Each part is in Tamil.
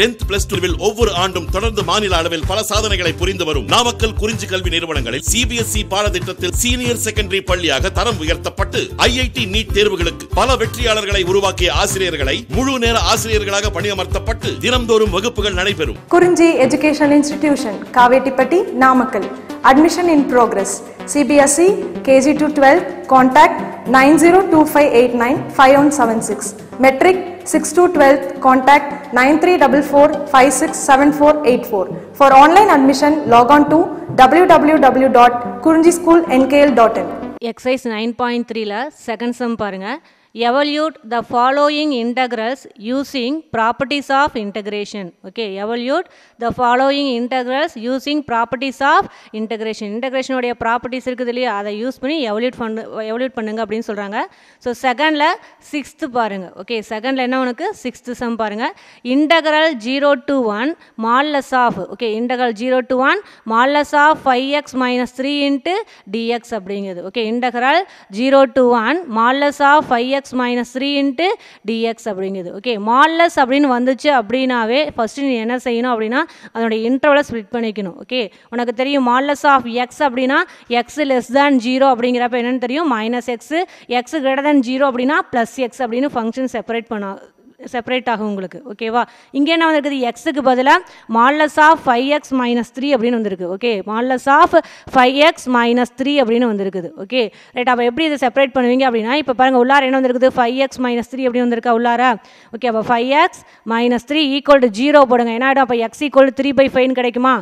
டென்த் பிளஸ் டூவில் ஒவ்வொரு ஆண்டும் தொடர்ந்து மாநில அளவில் பல சாதனைகளை புரிந்து வரும் நாமக்கல் குறிஞ்சி கல்வி நிறுவனங்களில் சிபிஎஸ்இ பாடத்திட்டத்தில் சீனியர் செகண்டரி பள்ளியாக தரம் உயர்த்தப்பட்டு ஐஐடி நீட் தேர்வுகளுக்கு பல வெற்றியாளர்களை உருவாக்கிய ஆசிரியர்களை முழு நேர ஆசிரியர்களாக பணியமர்த்தப்பட்டு தினம்தோறும் வகுப்புகள் நடைபெறும். Kurinji education institution Kavettipatti Namakkal. Admission in progress CBSE KG to twelve contact nine zero two five eight nine five one seven six matric six to twelfth contact nine three double four five six seven four eight four for online admission log on to W W W dot Kurinji school NKL dot in exercise nine point த்ரீல செகண்ட் சம் பாருங்கள் evaluate the following integrals using properties of integration okay evaluate the following integrals using properties of integration இன்டகிரேஷனுடைய properties இருக்குது இல்லையா? அதை யூஸ் பண்ணி எவல்யூட் பண்ணு எவல்யூட் பண்ணுங்க அப்படின்னு சொல்கிறாங்க ஸோ செகண்டில் சிக்ஸ்த்து பாருங்கள் ஓகே செகண்டில் என்ன உனக்கு? சிக்ஸ்த்து சம் பாருங்கள் integral zero to one modulus of okay integral zero to one modulus of five x minus three into dx அப்படிங்கிறது okay integral zero to one modulus of five x minus three into dx அப்படிங்கிறது ஓகே மால்லஸ் அப்படின்னு வந்துச்சு அப்படின்னாவே ஃபஸ்ட்டு நீ என்ன செய்யணும் அப்படின்னா அதனுடைய இன்டர்வலை ஸ்ப்ளிட் பண்ணிக்கணும். ஓகே உனக்கு தெரியும் மால்லஸ் ஆஃப் எக்ஸ் அப்படின்னா எக்ஸ் லெஸ் தேன் ஜீரோ அப்படிங்கிறப்ப என்னென்னு தெரியும்? Minus x x greater than zero அப்படின்னா ப்ளஸ் எக்ஸ் அப்படின்னு ஃபங்க்ஷன் செப்பரேட் பண்ண செப்பரேட் ஆகும் உங்களுக்கு ஓகேவா இங்கே என்ன வந்திருக்குது? எக்ஸுக்கு பதிலாக modulus of five x minus three அப்படின்னு வந்திருக்கு okay modulus of five x minus three அப்படின்னு வந்திருக்குது ஓகே ரைட் அப்போ எப்படி இதை செப்பரேட் பண்ணுவீங்க அப்படின்னா இப்போ பாருங்கள் உள்ளார என்ன வந்திருக்குது? ஃபைவ் எக்ஸ் மைனஸ் த்ரீ அப்படின்னு வந்திருக்கா உள்ளார? ஓகே அப்போ five x minus three equal to zero போடுங்க. என்ன ஆகிடும் அப்போ எக்ஸ் ஈக்குவல் த்ரீ பை ஃபைவ்னு கிடைக்குமா?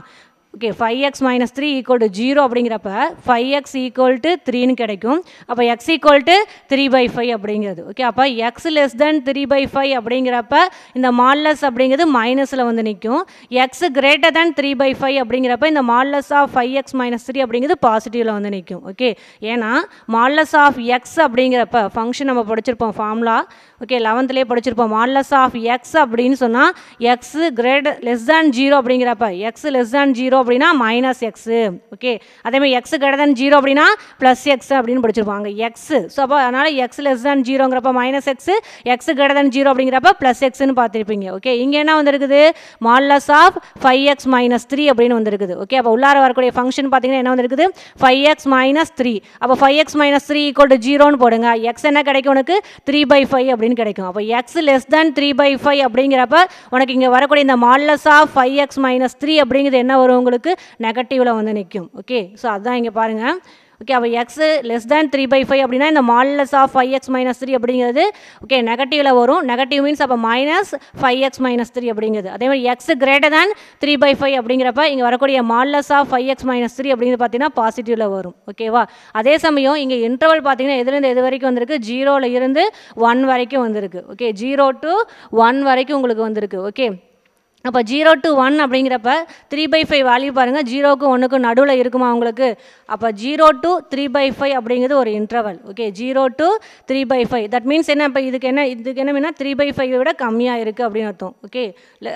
Okay five x minus three equal to zero அப்படிங்கிறப்ப ஃபைவ் எக்ஸ் ஈக்குவல் டு த்ரீன்னு கிடைக்கும். அப்போ x equal to three by five அப்படிங்கிறது. ஓகே அப்போ x less than three by five அப்படிங்கிறப்ப இந்த மால்லஸ் அப்படிங்கிறது மைனஸில் வந்து நிற்கும் x greater than three by five அப்படிங்கிறப்ப இந்த modulus of five x minus three அப்படிங்கிறது பாசிட்டிவில் வந்து நிற்கும் ஓகே ஏன்னா மால்லஸ் ஆஃப் எக்ஸ் அப்படிங்கிறப்ப ஃபங்க்ஷன் நம்ம படிச்சிருப்போம் ஃபார்முலா ஓகே லெவன்த்துலேயே படிச்சிருப்போம் மால்லஸ் ஆஃப் எக்ஸ் அப்படின்னு சொன்னால் x great less than zero அப்படிங்கிறப்ப எக்ஸ் லெஸ் தேன் ஜீரோ அப்படின்னா மைனஸ் எக்ஸு ஓகே அதேமாதிரி எக்ஸ் கிரேட்டர் தென் ஜீரோ அப்படின்னா ப்ளஸ் எக்ஸ் அப்படின்னு படிச்சிருப்பாங்க. எக்ஸு எக்ஸ் ஸோ அப்போ அதனால் x less than ஜீரோங்கிறப்ப minus x x greater than zero அப்படிங்கிறப்ப ப்ளஸ் எக்ஸ்னு பார்த்துருப்பீங்க. ஓகே இங்கே என்ன வந்திருக்குது? Modulus of five x minus three அப்படின்னு வந்திருக்குது. ஓகே அப்போ உள்ளார வரக்கூடிய ஃபங்க்ஷன் பார்த்தீங்கன்னா என்ன வந்திருக்குது? ஃபைவ் எக்ஸ் மைனஸ் த்ரீ அப்போ five x minus three equal to ஜீரோன்னு போடுங்க. எக்ஸ் என்ன கிடைக்கும் உனக்கு? த்ரீ பை ஃபைவ் அப்படின்னு கிடைக்கும். அப்போ x less than three by five அப்படிங்கிறப்ப உனக்கு இங்கே வரக்கூடிய இந்த modulus of five x minus three அப்படிங்கிறது என்ன வரும் உங்களுக்கு? நெகட்டிவில் வந்து நிற்கும் ஓகே ஸோ அதான் இங்கே பாருங்கள் ஓகே அப்போ x less than three by five அப்படின்னா இந்த modulus of five x minus three அப்படிங்கிறது ஓகே நெகட்டிவில் வரும். நெகட்டிவ் மீன்ஸ் அப்போ minus five x minus three அப்படிங்கிறது. அதே மாதிரி x greater than three by five அப்படிங்கிறப்ப இங்கே வரக்கூடிய modulus of five x minus three அப்படிங்கிறது பார்த்தீங்கன்னா பாசிட்டிவில் வரும். ஓகேவா அதே சமயம் இங்கே இன்டர்வல் பார்த்தீங்கன்னா எதுலேருந்து எது வரைக்கும் வந்திருக்கு? ஜீரோவில் இருந்து ஒன் வரைக்கும் வந்திருக்கு. ஓகே ஜீரோ டு ஒன் வரைக்கும் உங்களுக்கு வந்திருக்கு. ஓகே அப்போ ஜீரோ டு ஒன் அப்படிங்கிறப்ப த்ரீ பை ஃபைவ் வேல்யூ பாருங்கள் ஜீரோக்கு ஒன்றுக்கும் நடுவில் இருக்குமா உங்களுக்கு? அப்போ zero to three by five அப்படிங்கிறது ஒரு interval okay zero to three by five that means என்ன? இப்போ இதுக்கு என்ன? இதுக்கு என்ன த்ரீ பை ஃபைவ் விட கம்மியாக இருக்குது அப்படின்னு அர்த்தம். ஓகே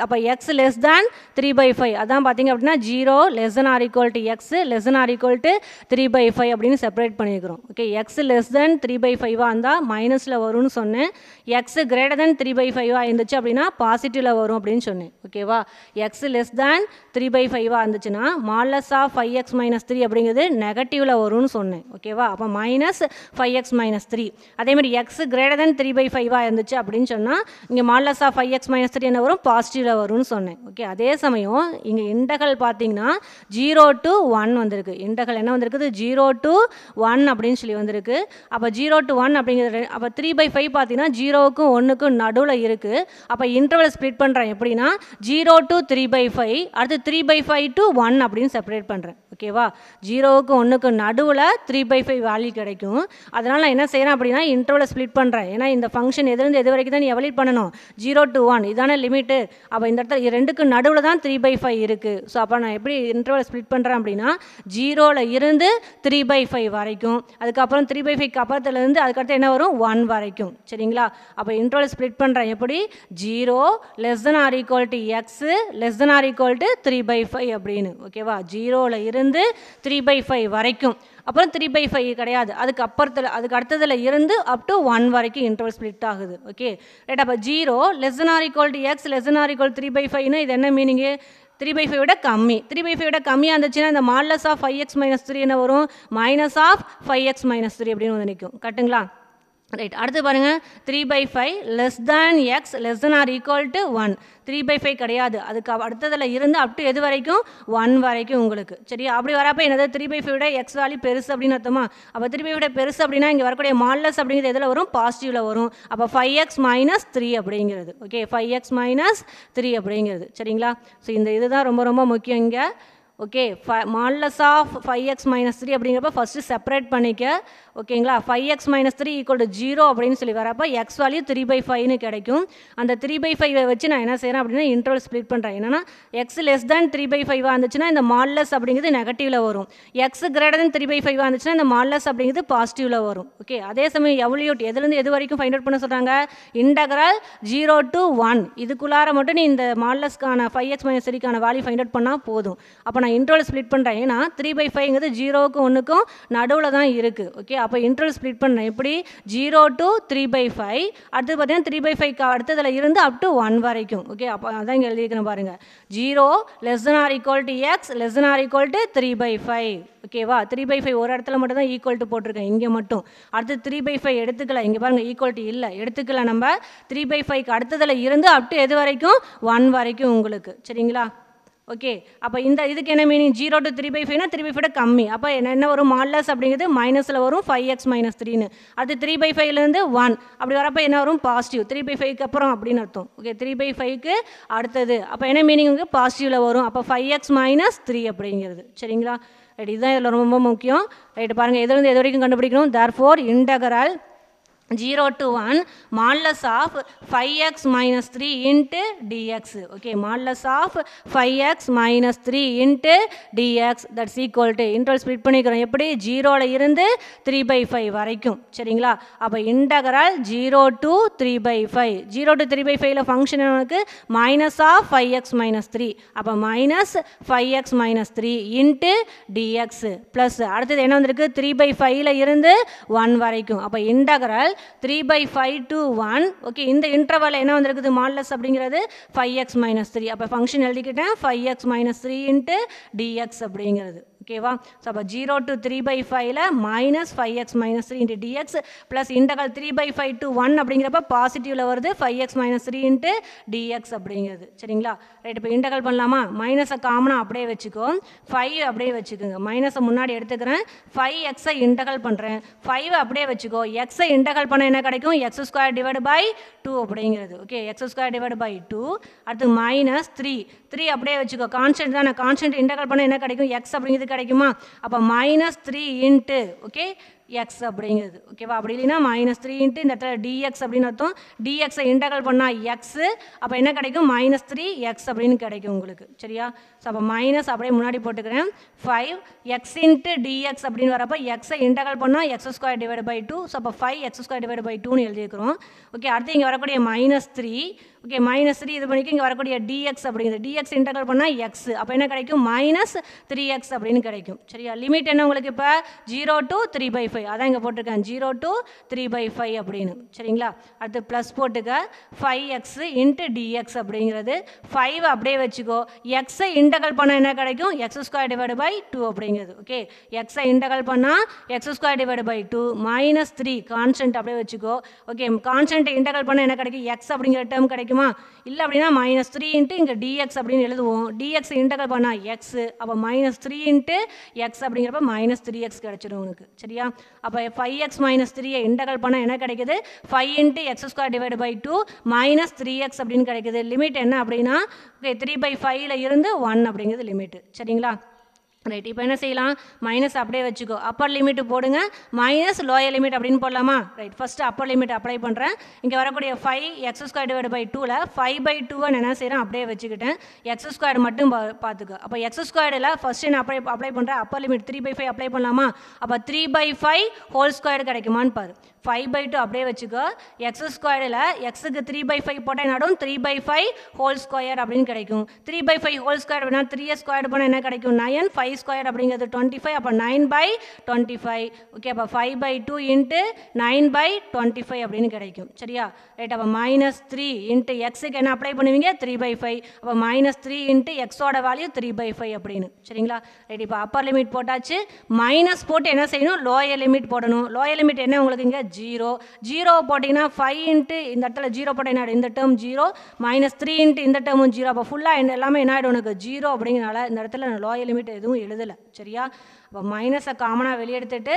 அப்போ x less than three by five அதான் பார்த்தீங்க அப்படின்னா zero less than or equal to x less than or equal to three by five அப்படின்னு செப்பரேட் பண்ணியிருக்கிறோம் okay x less than three by ஃபைவாக இருந்தால் மைனஸில் வரும்னு சொன்னேன். X greater than three by ஃபைவாக இருந்துச்சு அப்படின்னா பாசிட்டிவில் வரும் அப்படின்னு சொன்னேன். ஓகே ஓகேவா? X less than three by ஃபைவாக இருந்துச்சுன்னா modulus of five x minus three அப்படிங்கிறது நெகட்டிவில் வரும்னு சொன்னேன். ஓகேவா? அப்போ minus five x minus three அதேமாதிரி x greater than three by ஃபைவாக இருந்துச்சு அப்படின்னு சொன்னால் இங்கே modulus of five x minus three என்ன வரும்? பாசிட்டிவில் வரும்னு சொன்னேன். ஓகே? அதே சமயம் இங்கே இண்டகல் பார்த்தீங்கன்னா ஜீரோ டு ஒன் வந்திருக்கு. இண்டகல் என்ன வந்திருக்குது? ஜீரோ டு ஒன் அப்படின்னு சொல்லி வந்திருக்கு. அப்போ ஜீரோ டு ஒன் அப்படிங்கிறது அப்போ த்ரீ பை ஃபைவ் பார்த்தீங்கன்னா ஜீரோவுக்கும் ஒன்றுக்கும் நடுவில் இருக்குது அப்போ இன்டர்வல் ஸ்ப்ளிட் பண்ணுறேன் எப்படின்னா zero to three by five அடுத்து three by five to one அப்படின்னு செப்பரேட் பண்ணுறேன் ஓகேவா ஜீரோவுக்கு ஒன்றுக்கு நடுவில் த்ரீ பை ஃபைவ் வேல்யூ கிடைக்கும். அதனால் நான் என்ன செய்கிறேன் அப்படின்னா இன்டர்வலை ஸ்ப்ளிட் பண்ணுறேன் ஏன்னா இந்த ஃபங்க்ஷன் எதுலேருந்து எது வரைக்கும் தான் நீ எவலிட் பண்ணணும்? ஜீரோ டு ஒன் இதான லிமிட்டு அப்போ இந்த இடத்துல ரெண்டுக்கு நடுவில் தான் த்ரீ பை ஃபைவ் இருக்குது ஸோ அப்போ நான் எப்படி இன்டர்வலை ஸ்ப்ளிட் பண்ணுறேன் அப்படின்னா ஜீரோவில் இருந்து த்ரீ பை ஃபைவ் வரைக்கும் அதுக்கப்புறம் த்ரீ பை ஃபைவ் அப்புறத்துலேருந்து அதுக்கடுத்து என்ன வரும்? ஒன் வரைக்கும். சரிங்களா? அப்போ இன்டர்வல் ஸ்ப்ளிட் பண்ணுறேன் எப்படி? Zero less than or equal to x less than or equal to three by five அப்படின்னு. ஓகேவா ஜீரோவில் இருந்து த்ரீ பை ஃபைவ் வரைக்கும். அப்புறம் த்ரீ பை ஃபைவ் கிடையாது. அதுக்கு அப்புறத்தில் அதுக்கு அடுத்ததில் இருந்து அப் டு ஒன் வரைக்கும் இன்டர்வல் ஸ்ப்ளிட் ஆகுது. ஓகே ரைட் அப்போ zero less than or equal to x less than or equal three by ஃபைவ்னா இது என்ன மீனிங்கு த்ரீ பை ஃபைவ் விட கம்மி. த்ரீ பை ஃபைவ் விட கம்மியாக இருந்துச்சுன்னா இந்த modulus of five x minus three என்ன வரும்? Minus of five x minus three அப்படின்னு வந்து நிற்கும் கட்டுங்களா? ரைட் அடுத்து பாருங்கள் three by five less than x less than or equal to one three by five கிடையாது. அதுக்கு அடுத்ததில் இருந்து அப் டு எது வரைக்கும்? ஒன் வரைக்கும் உங்களுக்கு. சரியா? அப்படி வரப்போ என்னது? த்ரீ பை ஃபைவ் விட எக்ஸ் வேல்யூ பெருசு அப்படின்னு அர்த்தமா? அப்போ த்ரீ பை விட பெருசு அப்படின்னா இங்கே வரக்கூடிய மாடலஸ் அப்படிங்கிறது எதில் வரும்? பாசிட்டிவில் வரும். அப்போ ஃபைவ் எக்ஸ் மைனஸ் த்ரீ அப்படிங்கிறது. Okay five x minus three அப்படிங்கிறது. சரிங்களா? ஸோ இந்த இதுதான் ரொம்ப ரொம்ப முக்கியம் இங்கே. ஓகே ஃப modulus of five x minus three அப்படிங்கிறப்ப ஃபஸ்ட்டு செப்பரேட் பண்ணிக்க ஓகேங்களா five x minus three equal to zero அப்படின்னு சொல்லி வரப்போ எக்ஸ் வேல்யூ த்ரீ பை ஃபைவ்னு கிடைக்கும். அந்த த்ரீ பை ஃபைவை வச்சு நான் என்ன செய்கிறேன் அப்படின்னா இன்டர்வல் ஸ்ப்ளிட் பண்ணுறேன் என்னன்னா x less than three by ஃபைவாக இருந்துச்சுன்னா இந்த மால்லஸ் அப்படிங்கிறது நெகட்டிவில் வரும். X greater than three by ஃபைவாக இருந்துச்சுன்னா இந்த மால்லஸ் அப்படிங்கிறது பாசிட்டிவில் வரும். ஓகே அதே சமயம் எவ்வளியூட் எதுலேருந்து எது வரைக்கும் ஃபைண்ட் அவுட் பண்ண சொல்கிறாங்க இன்டகரல் ஜீரோ டு ஒன் இதுக்குள்ளார மட்டும் நீ இந்த மால்லஸ்க்கான ஃபைவ் எக்ஸ் மைனஸ் த்ரீக்கான வேல்யூ ஃபைண்ட் அவுட் பண்ணால் போதும். அப்போ நான் இன்ட்ரோல் ஸ்ப்ளிட் பண்ணுறேன் ஏன்னா த்ரீ பை ஃபைவ்ங்கிறது ஜீரோவுக்கும் ஒன்றுக்கும் நடுவில் தான் இருக்குது ஓகே அப்போ இன்ட்ரோல் ஸ்ப்ளிட் பண்ணுறேன் எப்படி? Zero to three by five அடுத்து பார்த்தீங்கன்னா த்ரீ பை ஃபைவ்க்கு அடுத்ததில் இருந்து அப் டு ஒன் வரைக்கும். ஓகே அப்போ அதான் இங்கே எழுதியிருக்கணும் பாருங்கள் zero less than or equal to x less than or equal to three by five ஓகேவா த்ரீ பை ஃபைவ் ஒரு இடத்துல மட்டும் தான் ஈக்குவல் டு போட்டிருக்கேன். இங்கே மட்டும். அடுத்து த்ரீ பை ஃபைவ் எடுத்துக்கல. இங்கே பாருங்கள் ஈக்குவல் டு இல்லை. எடுத்துக்கல நம்ம. த்ரீ பை ஃபைவ்க்கு அடுத்ததில் இருந்து அப் டு எது வரைக்கும்? ஒன் வரைக்கும் உங்களுக்கு. சரிங்களா? ஓகே அப்போ இந்த இதுக்கு என்ன meaning zero to three by ஃபைவ்னா three by five கம்மி. அப்போ என்ன என்ன வரும்? மாடலஸ் அப்படிங்கிறது மைனஸில் வரும் ஃபைவ் எக்ஸ் மைனஸ் த்ரீன்னு அடுத்து த்ரீ பை ஃபைவ்லேருந்து ஒன் அப்படி வரப்போ என்ன வரும்? பாசிட்டிவ் த்ரீ பை ஃபைவ்க்கு அப்புறம் அப்படின்னு அர்த்தம். ஓகே த்ரீ பை ஃபைவ்க்கு அடுத்தது. அப்போ என்ன மீனிங் வந்து பாசிட்டிவில் வரும். அப்போ ஃபைவ் எக்ஸ் மைனஸ் த்ரீ அப்படிங்கிறது. சரிங்களா? ரைட் இதுதான் இதில் ரொம்ப முக்கியம். ரைட்டு பாருங்கள் எதுலேருந்து எது வரைக்கும் கண்டுபிடிக்கணும்? Therefore integral zero to one modulus of five x minus three into dx okay modulus of five x minus three into dx that's equal to interval split பண்ணிக்கிறோம். எப்படி? ஜீரோவில் இருந்து த்ரீ பை ஃபைவ் வரைக்கும். சரிங்களா? அப்போ integral zero to three by five. Zero to three by ஃபைவ்ல ஃபங்க்ஷன் எனக்கு minus of five x minus three அப்போ minus five x minus three into dx plus அடுத்தது என்ன வந்திருக்கு? த்ரீ பை ஃபைவ்ல இருந்து ஒன் வரைக்கும். அப்போ integral three by five to one okay இந்த இன்டர்வலில் என்ன வந்திருக்குது? மாடலஸ் அப்படிங்கிறது ஃபைவ் எக்ஸ் மைனஸ் த்ரீ அப்போ function எழுதிக்கிட்டேன் five x minus three into dx அப்படிங்கிறது. ஓகேவா? ஸோ அப்போ ஜீரோ டு த்ரீ பை ஃபைவ்ல minus five x minus three into dx plus integral three by five to one அப்படிங்கிறப்ப பாசிட்டிவில் வருது five x minus three into dx அப்படிங்கிறது. சரிங்களா? ரைட் இப்போ இன்டகல் பண்ணலாமா? மைனஸை காமனாக அப்படியே வச்சுக்கோ. ஃபைவ் அப்படியே வச்சுக்கோங்க. மைனஸை முன்னாடி எடுத்துக்கிறேன். ஃபைவ் எக்ஸை இன்டகல் பண்ணுறேன் ஃபைவ் அப்படியே வச்சுக்கோ. எக்ஸை இன்டகல் பண்ண என்ன கிடைக்கும்? X square divide by two அப்படிங்கிறது. Okay x square divide by two அடுத்து மைனஸ் த்ரீ த்ரீ அப்படியே வச்சுக்கோ. கான்ஸ்டன்ட் தான் கான்ஸ்டன்ட் இன்டகல் பண்ண என்ன கிடைக்கும்? எக்ஸ் அப்படிங்கிறது கிடைக்குமா? அப்போ minus three into okay x அப்படிங்கிறது. ஓகேவா அப்படி இல்லைன்னா மைனஸ் த்ரீ இன்ட்டு இந்த இடத்துல டிஎக்ஸ் அப்படின்னு அர்த்தம். டிஎக்ஸை இன்டகல் பண்ணால் எக்ஸு அப்போ என்ன கிடைக்கும்? மைனஸ் த்ரீ எக்ஸ் அப்படின்னு கிடைக்கும் உங்களுக்கு. சரியா? ஸோ அப்போ மைனஸ் அப்படியே முன்னாடி போட்டுக்கிறேன். ஃபைவ் எக்ஸ் இன்ட்டு டிஎக்ஸ் அப்படின்னு வரப்போ எக்ஸை இன்டகல் பண்ணால் x square divide by two so அப்போ five x square divide by டூன்னு எழுதியிருக்கிறோம். ஓகே அடுத்து இங்கே வரக்கூடிய minus three okay minus three இது பண்ணிக்கு இங்கே வரக்கூடிய டிஎக்ஸ் அப்படிங்கிறது டிஎக்ஸ் இன்டகல் பண்ணால் எக்ஸ் அப்போ என்ன கிடைக்கும்? மைனஸ் த்ரீ எக்ஸ் அப்படின்னு கிடைக்கும். சரியா? லிமிட் என்ன உங்களுக்கு இப்போ? Zero to three by five அதான் இங்கே போட்டிருக்கேன். Zero to three by five அப்படின்னு. சரிங்களா? அடுத்து ப்ளஸ் போட்டுக்க. ஃபைவ் எக்ஸ் இன்ட்டு டிஎக்ஸ் அப்படிங்கிறது. ஃபைவ் அப்படியே வச்சுக்கோ. எக்ஸை இன்டகல் பண்ணால் என்ன கிடைக்கும்? X square divide by two அப்படிங்கிறது. ஓகே எக்ஸை இன்டகல் பண்ணால் x square divide by two minus three constant அப்படியே வச்சுக்கோ. ஓகே கான்ஸ்டன்ட் இன்டகல் பண்ணால் என்ன கிடைக்கும்? எக்ஸ் அப்படிங்கிற டேர்ம் கிடைக்குமா? இல்லை அப்படின்னா மைனஸ் த்ரீ இன்ட்டு இங்கே டிஎக்ஸ் அப்படின்னு எழுதுவோம். டிஎக்ஸ் இன்டகல் பண்ணால் எக்ஸ் அப்போ மைனஸ் த்ரீ இன்ட்டு எக்ஸ் அப்படிங்கிறப்ப மைனஸ் த்ரீ எக்ஸ் கிடச்சிடும் உனக்கு. சரியா? அப்போ ஃபைவ் எக்ஸ் மைனஸ் த்ரீயை இன்டகல் பண்ணால் என்ன கிடைக்குது? Five into x square divide by two minus three x அப்படின்னு கிடைக்குது. லிமிட் என்ன அப்படின்னா த்ரீ பை ஃபைவ்ல இருந்து ஒன் அப்படிங்கிறது லிமிட் சரிங்களா? ரைட் இப்போ என்ன செய்யலாம்? மைனஸ் அப்படியே வச்சுக்கோ. அப்பர் லிமிட் போடுங்க. மைனஸ் லோயர் லிமிட் அப்படின்னு போடலாமா? Right first upper limit apply பண்ணுறேன் இங்கே வரக்கூடிய five x square divide by டூவில் ஃபைவ் பை டூவை நான் என்ன செய்கிறேன் அப்படியே வச்சுக்கிட்டேன். எக்ஸ் ஸ்கொயர் மட்டும் பா பார்த்துக்கோ. அப்போ எக்ஸ் ஸ்கொயர்டில் ஃபஸ்ட்டு நான் அப்ளை அப்ளை பண்ணுறேன் upper limit three by five apply பண்ணலாமா? அப்போ three by five whole square கிடைக்குமான்னு பாரு. ஃபைவ் பை டூ அப்படியே வச்சுக்கோ. எக்ஸ் ஸ்கொயரில் எக்ஸுக்கு த்ரீ பை ஃபைவ் போட்டால் நடும் three by five whole square அப்படின்னு கிடைக்கும். Three by five whole square அப்படின்னா த்ரீ ஸ்கொயர் போனால் என்ன கிடைக்கும்? நயன் ஃபைவ் ஸ்கொயர் அப்படிங்கிறது டுவெண்ட்டி ஃபைவ் அப்போ nine by twenty five okay அப்போ five by two into nine by twenty five அப்படின்னு கிடைக்கும். சரியா? ரைட் அப்போ மைனஸ் த்ரீ இன்ட்டு எக்ஸுக்கு என்ன அப்ளை பண்ணுவீங்க? த்ரீ பை ஃபைவ் அப்போ மைனஸ் த்ரீ இன்ட்டு எக்ஸோட வேல்யூ த்ரீ பை ஃபைவ் அப்படின்னு. சரிங்களா? ரைட் இப்போ அப்பர் லிமிட் போட்டாச்சு. மைனஸ் போட்டு என்ன செய்யணும்? லோயர் லிமிட் போடணும். லோயர் லிமிட் என்ன உங்களுக்கு இங்கே? ஜீரோ. ஜீரோ போட்டிங்கன்னா ஃபைவ் இன்ட்டு இந்த இடத்துல ஜீரோ போட்டால் என்ன ஆகிடும் இந்த term zero minus three into இந்த டேர்மும் ஜீரோ. அப்போ ஃபுல்லாக எல்லாமே என்ன ஆகிடும் உனக்கு? ஜீரோ அப்படிங்கிறனால இந்த இடத்துல நான் லோயர் லிமிட் எதுவும் எழுதலை. சரியா? அப்போ மைனஸை காமனாக வெளியெடுத்துட்டு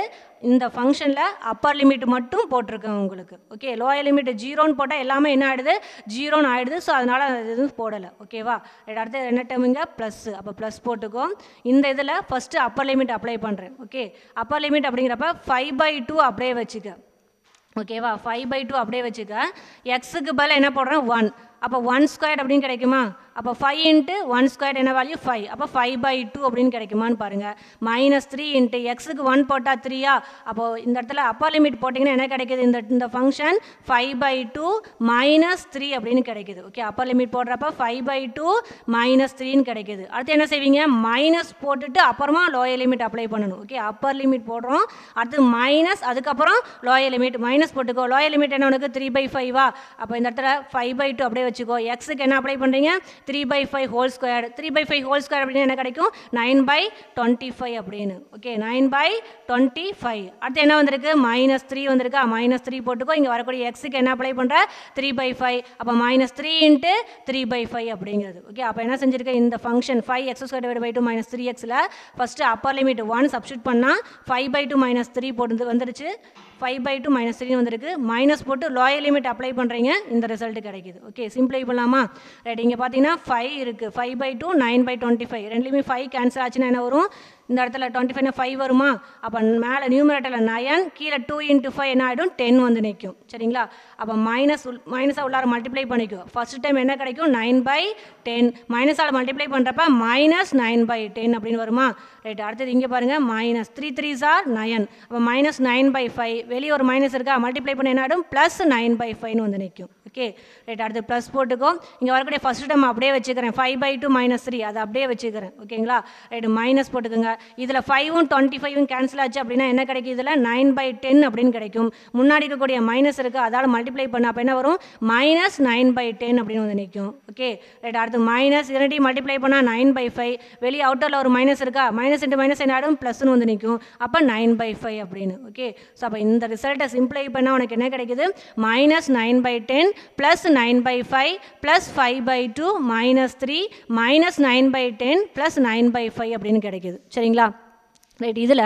இந்த ஃபங்க்ஷனில் அப்பர் லிமிட் மட்டும் போட்டிருக்கேன் உங்களுக்கு. ஓகே லோயர் லிமிட் ஜீரோன்னு போட்டால் எல்லாமே என்ன ஆகிடுது ஜீரோன்னு ஆகிடுது ஸோ அதனால் அது எதுவும் போடலை. ஓகேவா ரைட் அடுத்து என்ன டேர்முங்க ப்ளஸ் அப்போ ப்ளஸ் போட்டுக்கோ. இந்த இதில் ஃபஸ்ட்டு அப்பர் லிமிட் அப்ளை பண்ணுறேன் ஓகே அப்பர் லிமிட் அப்படிங்கிறப்ப ஃபைவ் பை டூ அப்படியே வச்சுக்க. ஓகேவா ஃபைவ் பை டூ அப்படியே வச்சுக்க. எக்ஸுக்கு பதில் என்ன போடுறேன்? ஒன் அப்போ ஒன் ஸ்கொயர் அப்படின்னு கிடைக்குமா? அப்போ ஃபைவ் இன்ட்டு ஒன் ஸ்கொயர் என்ன வேல்யூ ஃபைவ் அப்போ ஃபைவ் பை டூ அப்படின்னு கிடைக்குமான்னு பாருங்கள் மைனஸ் த்ரீ இன்ட்டு எக்ஸுக்கு ஒன் போட்டால் த்ரீயா அப்போது இந்த இடத்துல அப்பர் லிமிட் போட்டிங்கன்னா என்ன கிடைக்குது? இந்த இந்த function five by two minus three அப்படின்னு கிடைக்குது. ஓகே அப்பர் லிமிட் போடுறப்ப ஃபைவ் பை டூ மைனஸ் த்ரீன்னு கிடைக்குது. அடுத்து என்ன செய்வீங்க? மைனஸ் போட்டுட்டு அப்புறமா லோயர் லிமிட் அப்ளை பண்ணணும். ஓகே அப்பர் லிமிட் போடுறோம். அடுத்து மைனஸ் அதுக்கப்புறம் லோயர் லிமிட் மைனஸ் போட்டுக்கோ. லோயர் லிமிட் என்ன உனக்கு? த்ரீ பை ஃபைவா அப்போ இந்த இடத்துல ஃபைவ் பை டூ அப்படியே வச்சுக்கோ. எக்ஸுக்கு என்ன அப்ளை பண்ணுறீங்க three by five whole square three by five whole square அப்படின்னு என்ன கிடைக்கும்? நைன் பை டுவெண்ட்டி ஃபைவ் அப்படின்னு. Okay nine by twenty five அடுத்து என்ன வந்திருக்கு? மைனஸ் த்ரீ வந்திருக்கா? மைனஸ் த்ரீ போட்டுக்கோ. இங்கே வரக்கூடிய எக்ஸுக்கு என்ன அப்ளை பண்ணுற த்ரீ பை ஃபைவ் அப்போ minus three into three by five அப்படிங்கிறது. ஓகே அப்போ என்ன செஞ்சிருக்க? இந்த function five x square divide by two minus three எக்ஸில் first upper limit one substitute பண்ணால் five by two minus three போட்டு வந்துருச்சு. Five by two minus three வந்திருக்கு. மைனஸ் போட்டு லோயர் லிமிட் அப்ளை பண்ணுறீங்க இந்த ரிசல்ட் கிடைக்குது. ஓகே சிம்பிளை பண்ணலாமா? ரைட் இங்கே பார்த்தீங்கன்னா ஃபைவ் இருக்குது five by two nine by twenty five ரெண்டுலேயுமே ஃபைவ் கேன்சல் ஆச்சுன்னா என்ன வரும்? இந்த இடத்துல டுவெண்ட்டி ஃபைவ் ஃபைவ் வருமா? அப்போ மேலே நியூமரேட்டரில் நயன் கீழே டூ இன்ட்டு ஃபைவ் என்ன ஆகிடும் டென் வந்து நிற்கும் சரிங்களா? அப்போ மைனஸ் உள் மைனஸாக உள்ளார மல்டிப்ளை பண்ணிக்கும் ஃபர்ஸ்ட் டைம் என்ன கிடைக்கும்? நைன் பை டென் மைனஸால் மல்டிப்ளை பண்ணுறப்ப மைனஸ் நைன் பை டென் அப்படின்னு வருமா? ரைட் அடுத்தது இங்கே பாருங்கள் மைனஸ் த்ரீ த்ரீ சார் நயன் அப்போ மைனஸ் நைன் பை ஃபைவ் வெளியே ஒரு மைனஸ் இருக்கா? மல்டிப்ளை பண்ண என்ன ஆகிடும் ப்ளஸ் நைன் பை ஃபைவ்னு வந்து நிற்கும் ஓகே ரைட் அடுத்து ப்ளஸ் போட்டுக்கோ. இங்கே வரக்கூடிய ஃபஸ்ட் டைம் அப்படியே வச்சுக்கிறேன். Five by two minus three அதை அப்படியே வச்சுக்கிறேன். ஓகேங்களா ரைட் மைனஸ் போட்டுக்கோங்க. இதில் ஃபைவும் டுவெண்ட்டி ஃபைவும் கேன்சல் ஆச்சு அப்படின்னா என்ன கிடைக்கும்? இதில் நைன் பை டென் அப்படின்னு கிடைக்கும். முன்னாடி இருக்கக்கூடிய மைனஸ் இருக்குது அதால் மல்டிப்ளை பண்ண அப்போ என்ன வரும்? மைனஸ் நைன் பை டென் அப்படின்னு வந்து நிற்கும் ஓகே ரைட் அடுத்து மைனஸ் இரண்டையும் மல்டிப்ளை பண்ணால் நைன் பை ஃபைவ் வெளியே அவுட்டரில் ஒரு மைனஸ் இருக்கா? மைனஸ் இன்ட்டு மைனஸ் என்ன ஆகிடும் ப்ளஸ்னு வந்து நிற்கும் அப்போ நைன் பை ஃபைவ் அப்படின்னு. ஓகே ஸோ அப்போ இந்த ரிசல்ட்டை சிம்ப்ளை பண்ணால் உனக்கு என்ன கிடைக்குது? Minus nine by ten plus nine by five plus five by two minus three minus nine by ten plus nine by five அப்படின்னு கிடைக்குது. சரிங்களா? ரைட் இதில்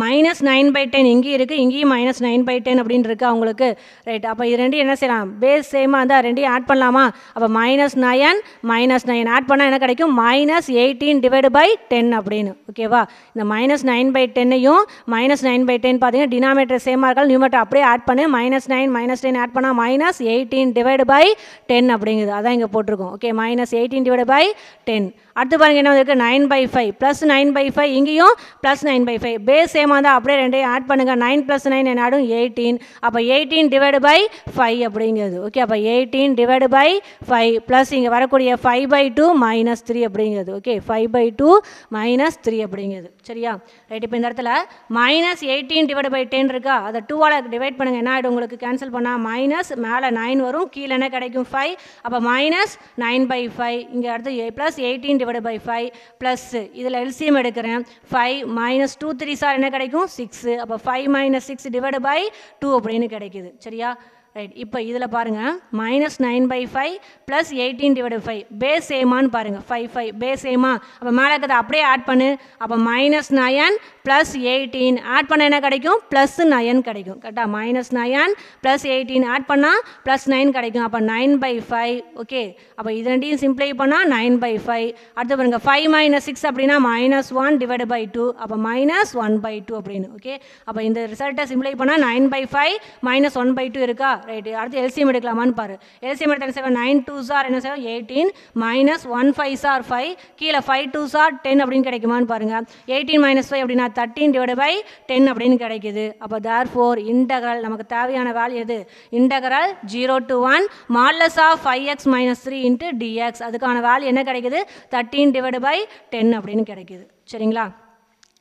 மைனஸ் நைன் பை டென் இங்கேயும் இருக்குது இங்கேயும் மைனஸ் நைன் பை டென் அப்படின்னு இருக்குது அவங்களுக்கு. ரைட் அப்போ இது ரெண்டையும் என்ன செய்யலாம்? பேஸ் சேமாக இருந்தால் ரெண்டையும் ஆட் பண்ணலாமா? அப்போ minus nine minus nine add பண்ணால் என்ன கிடைக்கும்? Minus eighteen divide by ten அப்படின்னு. ஓகேவா இந்த மைனஸ் நைன் பை டென்னையும் மைனஸ் நைன் பை டென் பார்த்தீங்கன்னா டினாமேட்டர் சேமாக இருக்கால் நியூமேட்டர் அப்படியே ஆட் பண்ணு. Minus nine minus ten add பண்ணால் minus eighteen divide by ten அப்படிங்குது. அதான் இங்கே போட்டிருக்கோம். Okay minus eighteen divide by ten அடுத்து பாருங்க என்ன வந்திருக்கு? Nine by five plus nine by five இங்கேயும் plus nine by five base சேமாக தான் அப்படியே ரெண்டையும் ஆட் பண்ணுங்கள் நைன் ப்ளஸ் நைன் என்ன ஆடும்? எயிட்டீன் அப்போ எயிட்டீன் டிவைடு பை ஃபைவ் அப்படிங்கிறது. ஓகே அப்போ eighteen divide by five plus இங்கே வரக்கூடிய five by two minus three அப்படிங்கிறது. Okay five by two minus three அப்படிங்கிறது. சரியா? ரைட் இப்போ இந்த இடத்துல minus eighteen divide by ten இருக்கா? அதை டூவால் டிவைட் பண்ணுங்கள் என்ன ஆகிடும் உங்களுக்கு? கேன்சல் பண்ணால் மைனஸ் மேலே நைன் வரும் கீழே என்ன கிடைக்கும்? ஃபைவ் அப்போ மைனஸ் நைன் பை ஃபைவ் இங்கே அடுத்து plus eighteen divide by five plus இதில் எல்சிஎம் எடுக்கிறேன். Five minus two three sir என்ன கிடைக்கும்? சிக்ஸு அப்போ five minus six divide by two அப்படின்னு கிடைக்குது. சரியா? ரைட் இப்போ இதில் பாருங்கள் minus nine by five plus eighteen divide five base சேமான்னு பாருங்கள் ஃபைவ் ஃபைவ் பேஸ் சேமா அப்போ மேலே இருக்கிறத அப்படியே ஆட் பண்ணு. அப்போ minus nine plus eighteen add பண்ண என்ன கிடைக்கும்? ப்ளஸ் நயன் கிடைக்கும். கரெக்டாக minus nine plus eighteen add பண்ணால் ப்ளஸ் நைன் கிடைக்கும். அப்போ நைன் பை ஃபைவ் ஓகே அப்போ இது ரெண்டையும் சிம்ப்ளை பண்ணால் நைன் பை ஃபைவ் அடுத்து பாருங்கள் ஃபைவ் மைனஸ் சிக்ஸ் அப்படின்னா minus one divide by two அப்போ மைனஸ் ஒன் பை டூ அப்படின்னு ஓகே அப்போ இந்த ரிசல்ட்டை சிம்ப்ளை பண்ணால் nine by five minus one by two இருக்கா? ரைட்டு அடுத்து எல்சிஎம் எடுக்கலாமான்னு பாரு. எல்சிஎம் எடுத்து என்ன செய்வோம் நைன் டூ சார் என்ன செய்வோம் eighteen minus one five sir five கீழே ஃபைவ் டூ சார் டென் அப்படின்னு கிடைக்குமான்னு பாருங்கள் எயிட்டீன் மைனஸ் ஃபைவ் அப்படின்னா தேர்ட்டீன் டிவைட் பை டென் அப்படின்னு கிடைக்குது. அப்போ தேர் ஃபோர் இன்டகரல் நமக்கு தேவையான வேல்யூ எது? Integral zero to one modulus of five x minus three into dx அதுக்கான வேல்யூ என்ன கிடைக்குது? தேர்ட்டீன் டிவைட் பை டென் அப்படின்னு கிடைக்குது. சரிங்களா?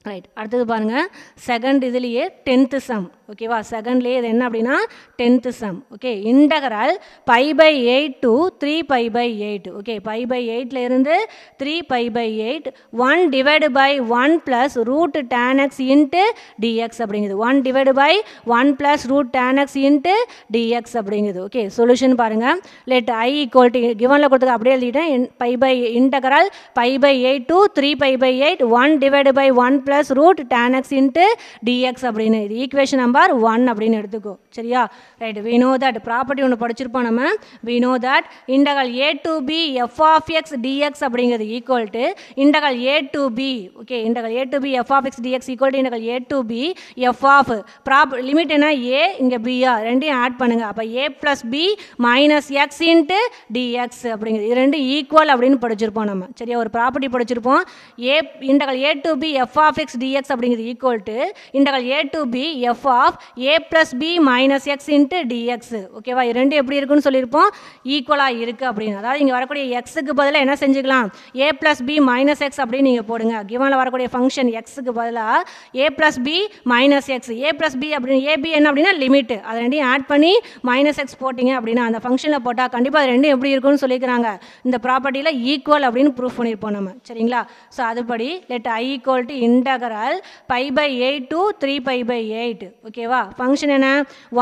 ரைட் அடுத்தது பாருங்கள் செகண்ட் இதுலேயே டென்த்து சம் ஓகேவா செகண்ட்லேயே இது என்ன அப்படின்னா? Tenth sum okay integral pi by eight to three pi by eight okay pi by இருந்து three pi by eight one divide by one plus root tan x into dx அப்படிங்குது. One divide by one plus root tan x into dx அப்படிங்குது. Okay solution பாருங்கள் லெட் ஐ ஈக்குவல் டு கிவனில் கொடுத்துக்க அப்படியே எழுதிட்டேன். Pi by integral pi by eight to three pi by eight one divide by one plus plus root tan x into dx அப்படின்னு. இது ஈக்குவேஷன் நம்பர் ஒன் அப்படின்னு எடுத்துக்கோ. சரியா? Right we know that property ஒன்று படிச்சிருப்போம் நம்ம. We know that integral a to b f of x dx அப்படிங்கிறது equal to integral a to b okay integral a to b f of x dx equal to integral a to b f of prop limit என்ன? ஏ இங்கே பிஆ ரெண்டையும் ஆட் பண்ணுங்க. அப்போ a plus b minus x into dx அப்படிங்கிறது. இது ரெண்டு ஈக்குவல் அப்படின்னு படிச்சிருப்போம் நம்ம. சரியா? ஒரு ப்ராப்பர்ட்டி படிச்சிருப்போம். A integral a to b f of x dx அப்படிங்கிறது equal to integral a to b f of a plus b minus x into dx ஓகேவா ரெண்டு எப்படி இருக்குன்னு சொல்லியிருப்போம். ஈக்குவலாக இருக்குது அப்படின்னு. அதாவது இங்கே வரக்கூடிய எக்ஸுக்கு பதிலாக என்ன செஞ்சுக்கலாம்? A plus b minus x அப்படின்னு நீங்கள் போடுங்க. கிவனில் வரக்கூடிய ஃபங்க்ஷன் எக்ஸுக்கு பதிலாக a plus b minus x a plus b அப்படின்னு ஏபி என்ன அப்படின்னா லிமிட் அதை ரெண்டையும் ஆட் பண்ணி மைனஸ் எக்ஸ் போட்டிங்க அப்படின்னா அந்த ஃபங்க்ஷனில் போட்டால் கண்டிப்பாக அது ரெண்டும் எப்படி இருக்கும்னு சொல்லிக்கிறாங்க. இந்த ப்ராப்பர்ட்டியில் ஈக்குவல் அப்படின்னு ப்ரூஃப் பண்ணியிருப்போம் நம்ம. சரிங்களா? ஸோ அதுபடி let I equal to integral pi by eight to three pi by eight ஓகேவா ஃபங்க்ஷன் என்ன?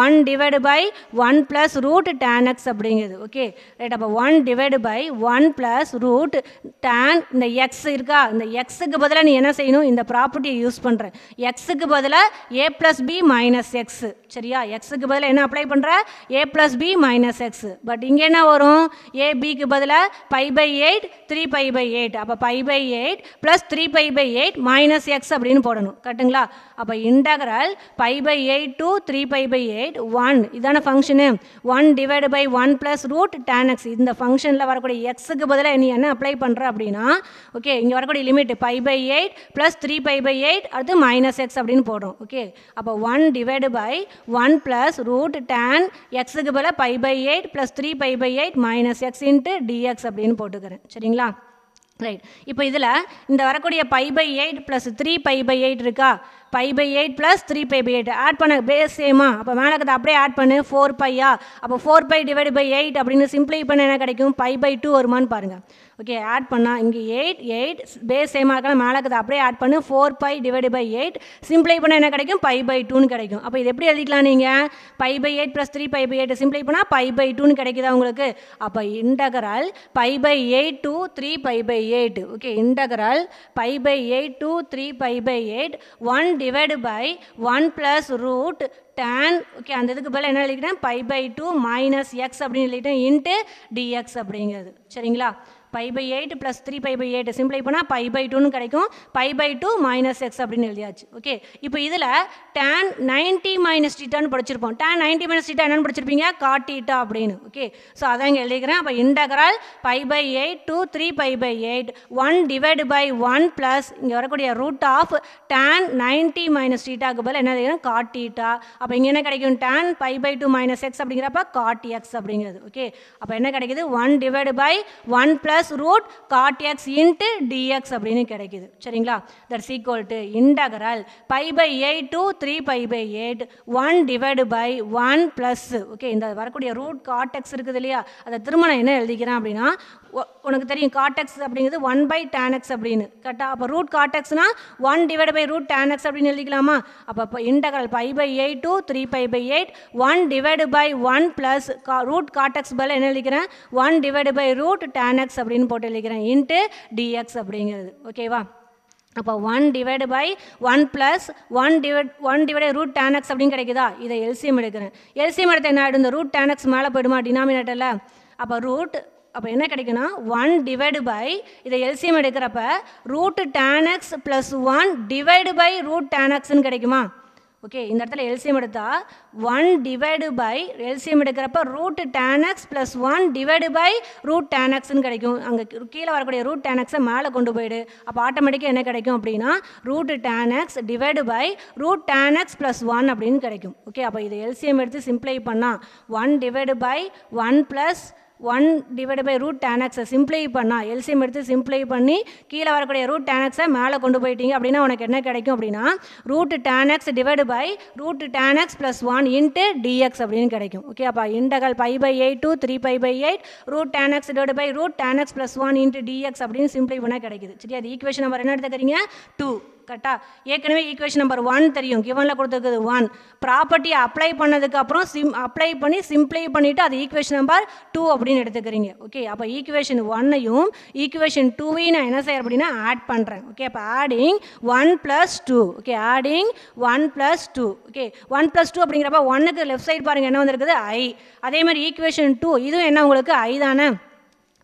One divide by one plus root tan x அப்படிங்கிறது ஓகே ரைட் அப்போ one divide by one plus root tan இந்த எக்ஸ் இருக்கா? இந்த எக்ஸுக்கு பதிலாக நீ என்ன செய்யணும்? இந்த ப்ராப்பர்ட்டியை யூஸ் பண்ணுறேன் எக்ஸுக்கு பதிலாக a plus b minus x சரியா? எக்ஸுக்கு பதிலாக என்ன அப்ளை பண்ணுற a plus b minus x but இங்கே என்ன வரும்? ஏ பிக்கு பதிலாக pi by eight three pi by eight அப்போ pi by eight plus three pi by eight minus x x அப்படின்னு போடணும். கரெக்டுங்களா அப்போ integral pi by eight to three pi by eight one இதான function one divide by one plus root tan x இந்த ஃபங்க்ஷனில் வரக்கூடிய எக்ஸுக்கு பதிலாக நீ என்ன அப்ளை பண்ணுற அப்படின்னா ஓகே இங்கே வரக்கூடிய limit pi by eight plus three pi by eight அடுத்து மைனஸ் எக்ஸ் அப்படின்னு போடுறோம் ஓகே அப்போ one divide by one plus root tan எக்ஸுக்கு பதிலாக pi by eight plus three pi by eight minus x into dx அப்படின்னு போட்டுக்கிறேன். சரிங்களா? ரைட் இப்போ இதில் இந்த வரக்கூடிய pi by eight plus three pi by eight இருக்கா? Pi by eight plus three pi by eight add பண்ண பேஸ் சேமா அப்போ மேலே இருக்கிறத அப்படியே ஆட் பண்ணு. ஃபோர் பையா அப்போ four pi divide by eight அப்படின்னு சிம்பிளை பண்ண என்ன கிடைக்கும்? பை பை டூ வருமான்னு பாருங்கள் ஓகே ஆட் பண்ணால் இங்கே எயிட் எயிட் பேஸ் சேமாக இருக்கலாம் மேலே இருக்கிறத அப்படியே ஆட் பண்ணு. Four pi divide by eight simplify பண்ண என்ன கிடைக்கும்? பை பை டூன்னு கிடைக்கும். அப்போ இது எப்படி எழுதிக்கலாம் நீங்கள் pi by eight plus three pi by eight simplify பண்ணால் பை பை டூன்னு கிடைக்குதா உங்களுக்கு? அப்போ integral pi by eight to three pi by eight okay integral pi by eight to three pi by eight one divide by one plus root tan okay அந்த இதுக்கு பதில் என்ன எழுதிக்கிட்டேன் pi by two minus x அப்படின்னு எழுதிட்டேன். இன்ட்டு டிஎக்ஸ் அப்படிங்கிறது. சரிங்களா? Pi by eight plus three pi by eight simplify பண்ணால் பை பை டூன்னு கிடைக்கும். Pi by two minus x அப்படின்னு எழுதியாச்சு. ஓகே இப்போ இதில் டேன் நைன்ட்டி மைனஸ் டீட்டான்னு படிச்சிருப்போம். டேன் நைன்ட்டி மைனஸ் டீட்டா என்னன்னு படிச்சிருப்பீங்க? காட்டீட்டா அப்படின்னு. ஓகே ஸோ அதான் இங்கே எழுதிக்கிறேன். அப்போ integral pi by eight to three pi by eight one divide by one plus இங்கே வரக்கூடிய root of tan ninety minus டீட்டாக்கு பதில் என்ன எழுதிக்கிறேன்? காட்டீட்டா அப்போ இங்கே என்ன கிடைக்கும்? Tan pi by two minus x அப்படிங்கிறப்ப காட்டி எக்ஸ் அப்படிங்கிறது. ஓகே அப்போ என்ன கிடைக்குது? One divide by one plus root cot x into dx அப்படின்னு கிடைக்குது. சரிங்களா? That's equal to integral pi by eight to three pi by eight one divide by one plus okay இந்த வரக்கூடிய ரூட் காட் எக்ஸ் இருக்குது இல்லையா? அதை திரும்ப நான் என்ன எழுதிக்கிறேன் அப்படின்னா உனக்கு தெரியும் காட்டெக்ஸ் அப்படிங்கிறது ஒன் பை டேனெக்ஸ் அப்படின்னு. கரெக்டாக அப்போ root காட்டெக்ஸ்னா one divide by root tan x அப்படின்னு எழுதிக்கலாமா? அப்போ இப்போ integral pi by eight to three pi by eight one divide by one plus கா ரூட் காட்டெக்ஸ் பதில் என்ன எழுதிக்கிறேன்? One divide by root tan x அப்படின்னு போட்டு எழுதிக்கிறேன். இன்ட்டு டிஎக்ஸ் அப்படிங்கிறது. ஓகேவா அப்போ one divide by one plus one divide one divide root tan x அப்படின்னு கிடைக்குதா? இதை எல்சிஎம் எடுக்கிறேன். எல்சிஎம் எடுத்த என்ன ஆகிடும் இந்த ரூட் டேனக்ஸ் மேலே போயிடுமா? டினாமினேட்டரில் அப்போ ரூட் அப்போ என்ன கிடைக்குன்னா ஒன் டிவைடு பை இதை எல்சிஎம் எடுக்கிறப்ப root tan x plus one divide by root டேனக்ஸ்னு கிடைக்குமா? ஓகே இந்த இடத்துல எல்சிஎம் எடுத்தால் ஒன் டிவைடு பை எல்சிஎம் எடுக்கிறப்ப root tan x plus one divide by root tan எக்ஸ்னு கிடைக்கும். அங்கே கீழே வரக்கூடிய ரூட் டேன் எக்ஸை மேலே கொண்டு போயிடு. அப்போ ஆட்டோமேட்டிக்காக என்ன கிடைக்கும் அப்படின்னா root tan x divide by root tan x plus one அப்படின்னு கிடைக்கும். ஓகே அப்போ இது எல்சிஎம் எடுத்து சிம்ப்ளை பண்ணால் one divide by one plus one divide by root டேனக்ஸை simplify பண்ணால் எல்சிஎம் எடுத்து சிம்ப்ளை பண்ணி கீழே வரக்கூடிய ரூட் டேனக்ஸை மேலே கொண்டு போயிட்டீங்க அப்படின்னா உனக்கு என்ன கிடைக்கும் அப்படின்னா root tan x divide by root tan x plus one into dx அப்படின்னு கிடைக்கும். ஓகே அப்போ integral pi by eight to three pi by eight root tan x divide by root tan x plus one into dx அப்படின்னு சிம்ப்ளை பண்ணால் கிடைக்குது? சரி அது ஈக்குவேஷன் நம்பர் என்ன எடுத்துக்கிறீங்க? டூ கரெக்டாக ஏற்கனவே ஈக்குவேஷன் நம்பர் ஒன் தெரியும். கிவனில் கொடுத்துருக்குது ஒன் ப்ராப்பர்ட்டி அப்ளை பண்ணதுக்கப்புறம் சிம் அப்ளை பண்ணி சிம்ப்ளை பண்ணிவிட்டு அது ஈக்குவேஷன் நம்பர் டூ அப்படின்னு எடுத்துக்கிறீங்க. ஓகே அப்போ ஈக்குவேஷன் ஒன்னையும் ஈக்குவேஷன் டூவையும் நான் என்ன செய்கிறேன் அப்படின்னா ஆட் பண்ணுறேன் ஓகே அப்போ adding one plus two okay adding one plus two okay one plus two அப்படிங்கிறப்ப ஒன்னுக்கு லெஃப்ட் சைடு பாருங்கள் என்ன வந்திருக்குது? ஐ அதே மாதிரி ஈக்குவேஷன் டூ இதுவும் என்ன உங்களுக்கு? ஐ தானே?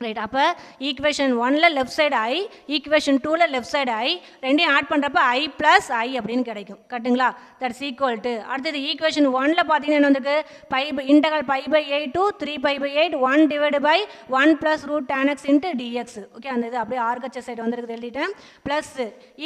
ரைட் அப்போ ஈக்குவேஷன் ஒனில் லெஃப்ட் சைடு ஐ ஈக்குவேஷன் டூவில் லெஃப்ட் சைடு ஐ ரெண்டையும் ஆட் பண்ணுறப்ப ஐ ப்ளஸ் ஐ அப்படின்னு கிடைக்கும். கரெக்டுங்களா தட்ஸ் ஈக்குவல் டு அடுத்தது ஈக்குவேஷன் ஒனில் பார்த்தீங்கன்னா என்ன வந்துருக்கு? Pi integral pi by eight to three pi by eight one divide by one plus root tan x into dx okay அந்த இது அப்படியே ஆர்கச்ச சைடு வந்துருக்கு எழுதிட்டேன். ப்ளஸ்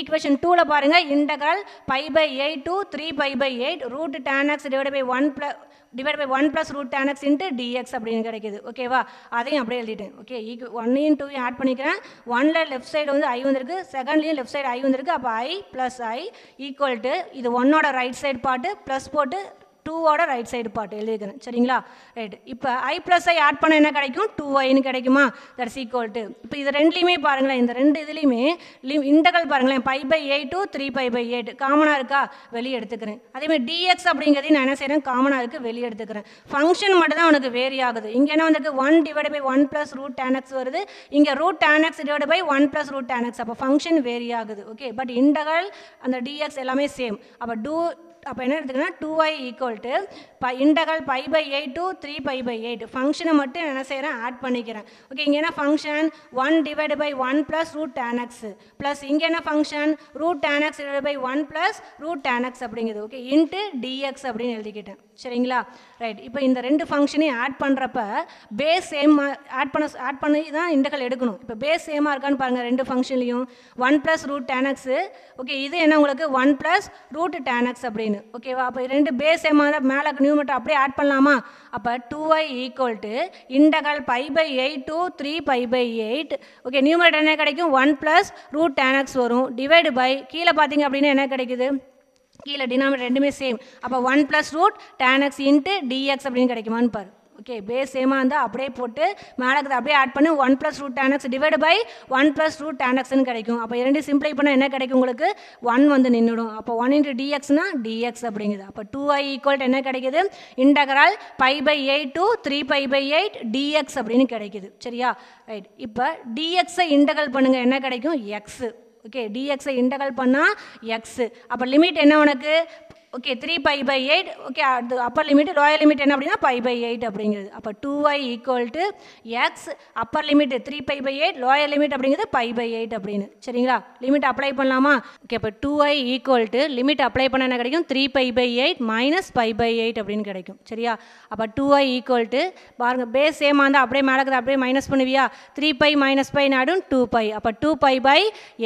ஈக்குவேஷன் டூவில் பாருங்கள் integral pi by eight to three pi by eight root tan x divide by one plus divide by one plus root tan x into dx அப்படின்னு கிடைக்குது. ஓகேவா அதையும் அப்படியே எழுதிட்டேன். ஓகே ஈக்கு ஒன்னையும் டூவையும் ஆட் பண்ணிக்கிறேன். ஒனில் லெஃப்ட் சைடு வந்து ஐ வந்திருக்கு. செகண்ட்லேயும் லெஃப்ட் சைடு ஐ வந்திருக்கு. அப்போ I plus I equal to இது ஒன்னோட ரைட் சைடு பாட்டு ப்ளஸ் போட்டு டூவோட ரைட் சைடு பாட்டு எழுதிக்கிறேன் சரிங்களா? ரைட் இப்போ ஐ ப்ளஸ் ஐ ஆட் பண்ண என்ன கிடைக்கும்? டூ ஐன்னு கிடைக்குமா? தட்ஸ் ஈக்குவல் டு இப்போ இது ரெண்டுலையுமே பாருங்களேன். இந்த ரெண்டு இதுலேயுமே லிம் இன்டகல் பாருங்களேன். Pi by eight to three pi by eight காமனாக இருக்கா? வெளியே எடுத்துக்கிறேன். அதேமாதிரி டிஎக்ஸ் அப்படிங்கிறதையும் நான் என்ன செய்கிறேன் காமனாக இருக்குது வெளியே எடுத்துக்கிறேன். ஃபங்க்ஷன் மட்டும் தான் உனக்கு வேரி ஆகுது. இங்கே என்ன வந்திருக்கு? One divide by one plus root tan x வருது. இங்கே root tan x divide by one plus root tan x அப்போ ஃபங்க்ஷன் வேரி ஆகுது. ஓகே பட் இன்டகல் அந்த டிஎக்ஸ் எல்லாமே சேம் அப்போ டூ அப்போ என்ன எடுத்துக்கன்னா two I equal to pi integral pi by eight to three pi by eight ஃபங்க்ஷனை மட்டும் என்ன செய்கிறேன் ஆட் பண்ணிக்கிறேன். ஓகே இங்கே என்ன function one divide by one plus root tan x plus இங்கே என்ன function root tan x divide by one plus root tan x அப்படிங்கிறது ஓகே இன்ட்டு டிஎக்ஸ் அப்படின்னு எழுதிக்கிட்டேன். சரிங்களா? ரைட் இப்போ இந்த ரெண்டு ஃபங்க்ஷனையும் ஆட் பண்ணுறப்ப பேஸ் சேம் ஆட் பண்ண ஆட் பண்ணி தான் இண்டகல் எடுக்கணும். இப்போ பேஸ் சேமாக இருக்கான்னு பாருங்கள் ரெண்டு ஃபங்க்ஷன்லையும் one plus root tan x okay இது என்ன உங்களுக்கு? ஒன் ப்ளஸ் ரூட் டேனக்ஸ் அப்படின்னு. ஓகேவா அப்போ ரெண்டு பேஸ் சேமாக தான் மேலே நியூ மட்டும் அப்படியே ஆட் பண்ணலாமா? அப்போ two I equal to integral pi by eight to three pi by eight okay numerator என்ன கிடைக்கும்? One plus root tan x வரும். டிவைடு பை கீழே பார்த்தீங்க அப்படின்னா என்ன கிடைக்குது? கீழே டினாமினேட் ரெண்டுமே சேம் அப்போ one plus root tan x into dx அப்படின்னு கிடைக்குமான்னு பாரு. ஓகே பேஸ் சேமாக இருந்தால் அப்படியே போட்டு மேலே இருக்கிறத அப்படியே ஆட் பண்ணி. One plus root tan x divide by one plus root tan எக்ஸ்னு கிடைக்கும். அப்போ இரண்டு சிம்பிளை பண்ணால் என்ன கிடைக்கும் உங்களுக்கு? ஒன் வந்து நின்றுடும் அப்போ ஒன் இன்ட்டு டிஎக்ஸ்னா டிஎக்ஸ் அப்படிங்குது. அப்போ டூ ஐ ஈக்குவல் என்ன கிடைக்குது? Integral pi by eight to three pi by eight dx அப்படின்னு கிடைக்குது. சரியா? ரைட் இப்போ டிஎக்ஸை இன்டகல் பண்ணுங்கள் என்ன கிடைக்கும்? எக்ஸு ஓகே டிஎக்ஸை இன்டகல் பண்ணால் எக்ஸு அப்போ லிமிட் என்ன உனக்கு? Okay three pi by eight okay அது அப்பர் லிமிட் லோயர் லிமிட் என்ன அப்படின்னா பை பை எயிட் அப்படிங்கிறது. அப்போ two I equal to x upper limit three pi by eight lower limit அப்படிங்கிறது பை பை எயிட் அப்படின்னு. சரிங்களா? லிமிட் அப்ளை பண்ணலாமா? ஓகே அப்போ two I equal to limit apply பண்ண என்ன கிடைக்கும்? Three pi by eight minus pi by eight அப்படின்னு கிடைக்கும். சரியா? அப்போ டூ ஐ ஈக்குவல் டு பாருங்க பேஸ் சேமாக இருந்தால் அப்படியே மேலே அப்படியே மைனஸ் பண்ணுவியா? த்ரீ பை மைனஸ் பை நாடும் டூ பை அப்போ டூ பை பை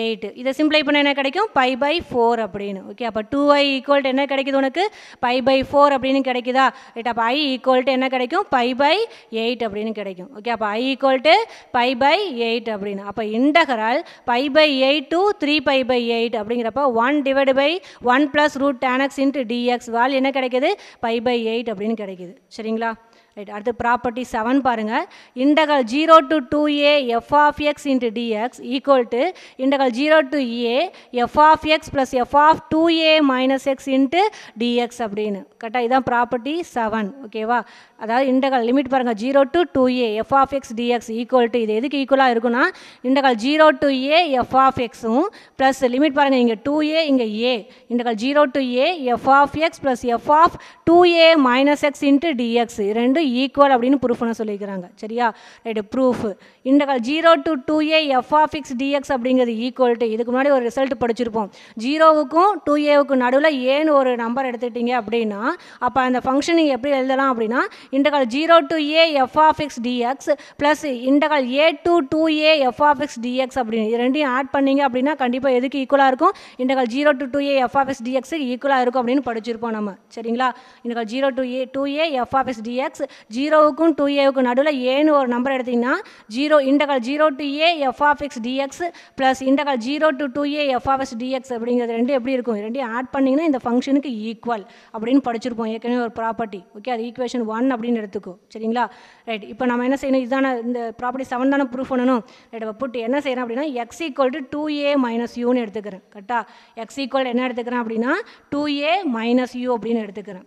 எயிட் இதை சிம்ப்ளை பண்ண என்ன கிடைக்கும்? பை பை ஃபோர் அப்படின்னு. ஓகே அப்போ டூ ஐ ஈக்குவல் டு என்ன கிடைக்குது உனக்கு? பை பை ஃபோர் அப்படின்னு கிடைக்குதா? ரைட் அப்போ ஐ ஈக்குவல் டு என்ன கிடைக்கும்? பை பை எயிட் அப்படின்னு கிடைக்கும். ஓகே அப்போ I equal to pi by eight அப்படின்னு. அப்போ integral pi by eight to three pi by eight அப்படிங்கிறப்ப one divide by one plus root tan x into dx வால் என்ன கிடைக்குது? பை பை எயிட் அப்படின்னு கிடைக்குது. சரிங்களா? ரைட் அடுத்து ப்ராப்பர்ட்டி செவன் பாருங்கள் integral zero to two a f of x into dx equal to integral zero to a f of x plus f of two a minus x into dx அப்படின்னு. கரெக்டாக இதுதான் ப்ராப்பர்ட்டி செவன் ஓகேவா அதாவது இண்டகல் லிமிட் பாருங்கள் zero to two a f of x dx equal to இது எதுக்கு ஈக்குவலாக இருக்குன்னா integral zero to a f of எக்ஸும் ப்ளஸ் லிமிட் பாருங்கள் இங்கே டூ ஏ இங்கே a integral zero to a f of x plus f of two a minus x into dx ரெண்டும் ஈக்குவல் அப்படின்னு ப்ரூஃப் பண்ண சொல்லியிருக்கிறாங்க. சரியா? Right proof integral zero to two a f of x dx அப்படிங்கிறது ஈக்குவல் டு இதுக்கு முன்னாடி ஒரு ரிசல்ட் படிச்சிருப்போம். ஜீரோவுக்கும் டூ ஏவுக்கும் நடுவில் ஏன்னு ஒரு நம்பர் எடுத்துக்கிட்டீங்க அப்படின்னா அப்போ அந்த ஃபங்க்ஷன் நீங்கள் எப்படி எழுதலாம் அப்படின்னா integral zero to a f of x dx plus integral a to two a f of x dx அப்படின்னு இது ரெண்டையும் ஆட் பண்ணீங்க அப்படின்னா கண்டிப்பாக எதுக்கு ஈக்குவலாக இருக்கும்? Integral zero to two a f of x டிஎக்ஸுக்கு ஈக்குவலாக இருக்கும் அப்படின்னு படிச்சிருப்போம் நம்ம. சரிங்களா? Integral zero to a two a f of x dx ஜீரோவுக்கும் two ஏவுக்கும் நடுவில் ஏன்னு ஒரு நம்பர் எடுத்தீங்கன்னா zero integral zero to a f of x dx plus integral zero to two a f of x dx அப்படிங்கிறது ரெண்டு எப்படி இருக்கும்? ரெண்டையும் ஆட் பண்ணிங்கன்னா இந்த ஃபங்க்ஷனுக்கு ஈக்குவல் அப்படின்னு படிச்சிருப்போம். ஏற்கனவே ஒரு ப்ராப்பர்ட்டி ஓகே அது ஈக்குவேஷன் ஒன் அப்படின்னு எடுத்துக்கோ. சரிங்களா? ரைட் இப்போ நம்ம என்ன செய்யணும்? இதுதானே இந்த ப்ராப்பர்ட்டி செவன் தானே ப்ரூஃப் பண்ணணும். ரைட் புட்டு என்ன செய்யணும் அப்படின்னா x equal to two a minus யூன்னு எடுத்துக்கிறேன். கரெக்டாக எக்ஸ் ஈக்குவல் என்ன எடுத்துக்கிறேன் அப்படின்னா டூ ஏ மைனஸ் யூ அப்படின்னு எடுத்துக்கிறேன்.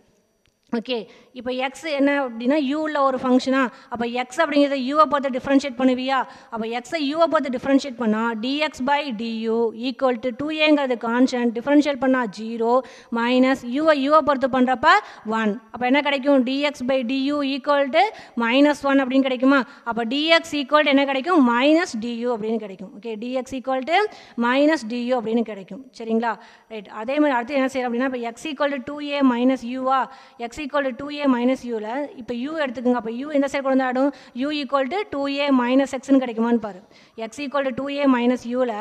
ஓகே இப்போ எக்ஸ் என்ன அப்படின்னா யூவில் ஒரு ஃபங்க்ஷனா அப்போ எக்ஸ் அப்படிங்கிறத யூவை பார்த்து டிஃப்ரென்ஷியேட் பண்ணுவியா? அப்போ எக்ஸை யூவை பார்த்து டிஃப்ரென்ஷியேட் பண்ணால் dx by du equal to two ஏங்கிறது கான்ஸ்டன்ட் டிஃப்ரென்ஷியேட் பண்ணால் ஜீரோ மைனஸ் யூவை யூவை பொறுத்து பண்ணுறப்ப ஒன் அப்போ என்ன கிடைக்கும்? Dx by du equal to minus one அப்படின்னு கிடைக்குமா? அப்போ டிஎக்ஸ் ஈக்குவல் என்ன கிடைக்கும்? மைனஸ் டியூ அப்படின்னு கிடைக்கும். Okay dx equal to minus du அப்படின்னு கிடைக்கும். சரிங்களா? ரைட் அதே மாதிரி அடுத்து என்ன செய்யணும் அப்படின்னா இப்போ x equal to two a minus யூவா x equal to two a minus யூவில் இப்போ யூ எடுத்துக்கோங்க. அப்போ யூ எந்த சைடு கொண்டு ஆடும் u equal to two a minus எக்ஸ்னு கிடைக்குமான்னு பாரு. X equal to two a minus யூவில்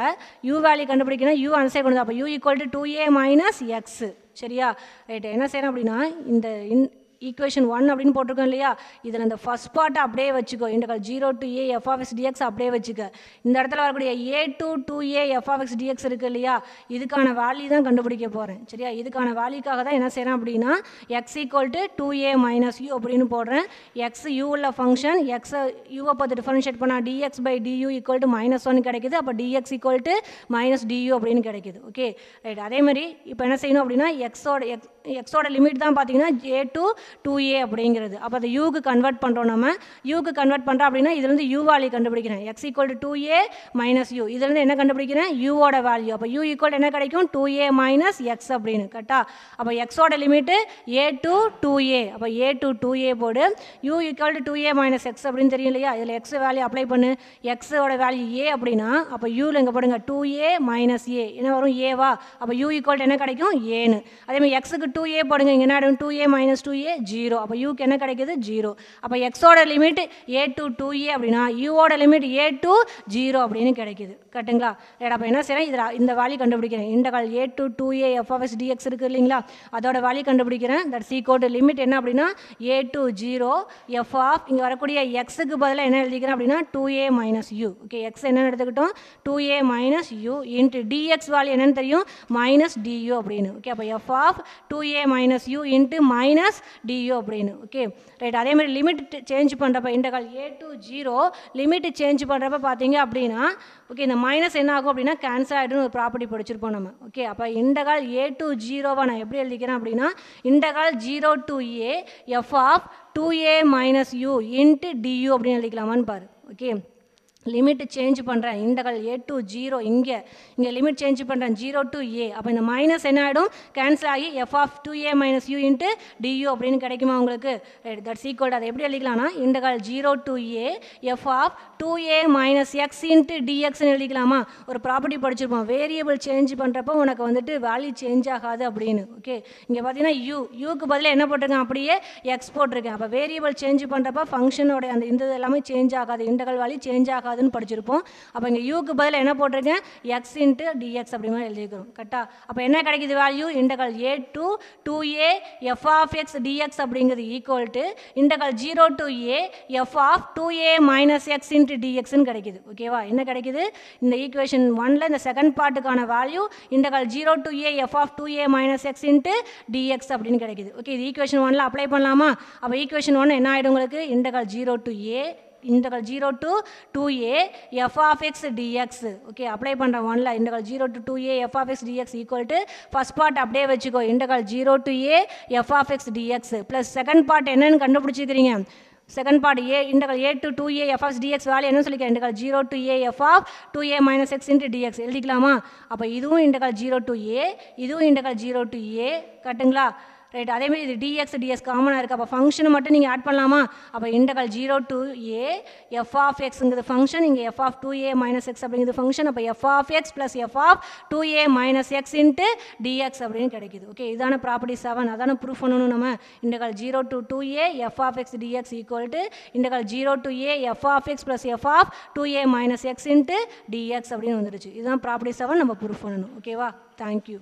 u value கண்டுபிடிக்கணும் யூ அந்த சைடு கொண்டு அப்போ u equal to two a minus x சரியா? ரைட் என்ன செய்யணும் அப்படின்னா இந்த இன் ஈக்குவேஷன் ஒன் அப்படின்னு போட்டிருக்கோம் இல்லையா? இதில் இந்த ஃபஸ்ட் பார்ட்டை அப்படியே வச்சுக்கோ. Integral zero to a f dx அப்படியே வச்சுக்க. இந்த இடத்துல வரக்கூடிய a to two a f of x dx இருக்குது இல்லையா? இதுக்கான வேல்யூ தான் கண்டுபிடிக்க போகிறேன் சரியா? இதுக்கான வேல்யூக்காக தான் என்ன செய்கிறேன் அப்படின்னா x equal to two a minus u அப்படின்னு போடுறேன். எக்ஸ் யூ உள்ள ஃபங்க்ஷன் எக்ஸை யூவை பார்த்து டிஃபரன்ஷியேட் பண்ணால் dx by du equal to minus one கிடைக்குது. அப்போ dx equal to minus du அப்படின்னு கிடைக்குது. ஓகே ரைட் அதே மாதிரி இப்போ என்ன செய்யணும் அப்படின்னா எக்ஸோட எக்ஸ் எக்ஸோட லிமிட் தான் பார்த்தீங்கன்னா ஏ டு டூ ஏ அப்படிங்கிறது. அப்போ அதை யூக்கு கன்வெர்ட் பண்ணுறோம் நம்ம. யூக்கு கன்வெர்ட் பண்ணுறோம் அப்படின்னா இதுலேருந்து யூவாலி வேல்யூ கண்டுபிடிக்கிறேன். X equal to two a minus u இதுலேருந்து என்ன கண்டுபிடிக்கிறேன்? யூவோட வேல்யூ அப்போ யூ ஈக்குவல் என்ன கிடைக்கும்? டூ ஏ மைனஸ் எக்ஸ் அப்படின்னு. கரெக்டாக அப்போ எக்ஸோட limit a to two a அப்போ ஏ டு டூ ஏ போடு. U equal to two a minus x அப்படின்னு தெரியும் இல்லையா? இதில் எக்ஸ் வேல்யூ அப்ளை பண்ணு. எக்ஸோட வேல்யூ ஏ அப்படின்னா அப்போ யூவில் இங்கே போடுங்க டூ ஏ மைனஸ் ஏ என்ன வரும்? ஏவா அப்போ யூ ஈக்குவல் என்ன கிடைக்கும்? ஏன்னு அதே மாதிரி எக்ஸுக்கு டூ ஏ போடுங்க. இங்கே என்ன ஆகிடும் two a minus two a zero. அப்போ யூக்கு என்ன கிடைக்குது? ஜீரோ. அப்போ எக்ஸோட limit a to two a அப்படின்னா யூவோட லிமிட் ஏ டு ஜீரோ அப்படின்னு கிடைக்குது. கரெக்டுங்களா ரைட் அப்போ என்ன செய்கிறேன் இதில் இந்த வேல்யூ கண்டுபிடிக்கிறேன். Integral a to two a f of x dx இருக்குது இல்லைங்களா? அதோட வேல்யூ கண்டுபிடிக்கிறேன். தட் சி கோட் லிமிட் என்ன அப்படின்னா a to zero f of இங்கே வரக்கூடிய எக்ஸுக்கு பதிலாக என்ன எழுதிக்கிறேன் அப்படின்னா two a minus u okay x என்னென்னு எடுத்துக்கிட்டோம். Two a minus u into dx value என்னென்னு தெரியும்? மைனஸ் டியூ அப்படின்னு. ஓகே அப்போ f of two a minus u into minus du அப்படின்னு. ஓகே ரைட் அதே மாதிரி லிமிட் சேஞ்ச் பண்ணுறப்ப integral a to zero limit change பண்ணுறப்ப பார்த்தீங்க அப்படின்னா ஓகே இந்த மைனஸ் என்ன ஆகும் அப்படின்னா கேன்சல் ஆகிடும் ஒரு ப்ராப்பர்ட்டி படிச்சிருப்போம் நம்ம. ஓகே அப்போ இண்டகால் ஏ டு ஜீரோவை நான் எப்படி எழுதிக்கிறேன் அப்படின்னா integral zero to a f of two a minus u into du அப்படின்னு எழுதிக்கலாமான்னு பாரு. ஓகே லிமிட் சேஞ்ச் பண்ணுறேன் இண்டகல் ஏ டு ஜீரோ இங்கே. இங்கே லிமிட் சேஞ்ச் பண்ணுறேன் ஜீரோ டு ஏ அப்போ இந்த மைனஸ் என்ன ஆகிடும் கேன்சல் ஆகி f of two a minus u into du அப்படின்னு கிடைக்குமா உங்களுக்கு? தட்ஸ் ஈக்குவல் அதை எப்படி எழுதிக்கலாம்னா integral zero to a f of two a minus x into டிஎக்ஸ்னு எழுதிக்கலாமா? ஒரு ப்ராப்பர்ட்டி படிச்சிருப்போம். வேரியபிள் சேஞ்ச் பண்ணுறப்போ உனக்கு வந்துட்டு வேல்யூ சேஞ்ச் ஆகாது அப்படின்னு. ஓகே இங்கே பார்த்தீங்கன்னா யூ யூக்கு பதிலாக என்ன போட்டிருக்கேன் அப்படியே எக்ஸ் போட்டிருக்கேன். அப்போ வேரியபிள் சேஞ்ச் பண்ணுறப்ப ஃபங்க்ஷனோட அந்த இந்த இது எல்லாமே சேஞ்ச் ஆகாது. இண்டகல் வேல்யூ சேஞ்ச் ஆகாது. கூடாதுன்னு படிச்சிருப்போம். அப்போ இங்கே யூக்கு பதில் என்ன போட்டிருக்கேன்? எக்ஸ் இன்ட்டு டிஎக்ஸ் அப்படி மாதிரி எழுதிக்கிறோம் கரெக்டாக அப்போ என்ன கிடைக்குது value integral a to two a f of x dx அப்படிங்கிறது equal to integral zero to a f of two a minus x into டிஎக்ஸ்னு கிடைக்குது. ஓகேவா என்ன கிடைக்குது? இந்த ஈக்குவேஷன் ஒனில் இந்த second பார்ட்டுக்கான value integral zero to a f of two a minus x into dx அப்படின்னு கிடைக்குது. ஓகே இது ஈக்குவேஷன் ஒனில் அப்ளை பண்ணலாமா? அப்போ ஈக்குவேஷன் ஒன் என்ன ஆகிடும் உங்களுக்கு? Integral zero to a integral zero to two a f of x dx okay apply பண்ணுற ஒன்ல integral zero to two a f of x dx equal to first part அப்படியே வச்சுக்கோ. Integral zero to a f of x dx plus second part என்னென்னு கண்டுபிடிச்சிக்கிறீங்க. Second part a integral a to two a f of dx வேலை என்ன சொல்லிக்கிறேன் integral zero to a f of two a minus x into dx எழுதிக்கலாமா? அப்போ இதுவும் இன்டகல் ஜீரோ டு ஏ இதுவும் இன்டகல் ஜீரோ டு ஏ கட்டுங்களா? ரைட் அதேமாதிரி இது டிஎக்ஸ் டிஎஸ் காமனாக இருக்குது அப்போ ஃபங்க்ஷனை மட்டும் நீங்கள் ஆட் பண்ணலாமா? அப்போ integral zero to a f of எக்ஸுங்கிறது function இங்கே f of two a minus x அப்படிங்கிறது ஃபங்க்ஷன் அப்போ f of x plus f of two a minus x into dx அப்படின்னு கிடைக்குது. ஓகே இதான ப்ராப்பர்ட்டி செவன் அதான ப்ரூஃப் பண்ணணும் நம்ம. Integral zero to two a f of x dx equal to integral zero to a f of x plus f of two a minus x into dx அப்படின்னு வந்துருச்சு இதுதான் ப்ராப்பர்ட்டி செவன் நம்ம ப்ரூஃப் பண்ணணும். ஓகேவா தேங்க்யூ